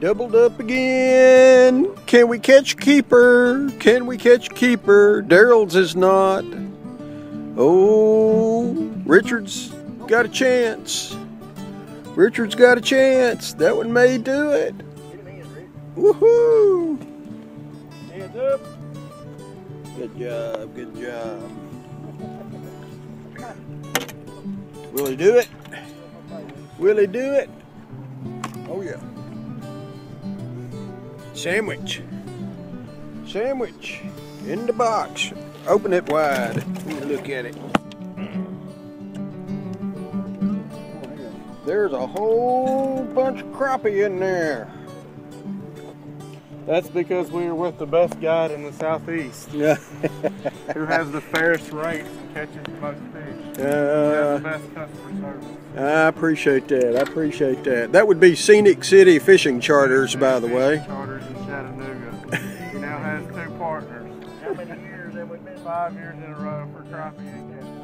Doubled up again. Can we catch keeper? Can we catch keeper? Darrell's is not. Oh, Richard's got a chance. Richard's got a chance. That one may do it. Woohoo! Hands up. Good job, good job. Will he do it? Will he do it? Oh yeah. Sandwich. Sandwich. In the box. Open it wide. Look at it. There's a whole bunch of crappie in there. That's because we are with the best guide in the southeast, Yeah. who has the fairest rates and catches the most fish. Uh, the best customer service. I appreciate that. I appreciate that. That would be Scenic City Fishing Charters, by the way. Partners. How many years have we been? Five years in a row for crappie and catching.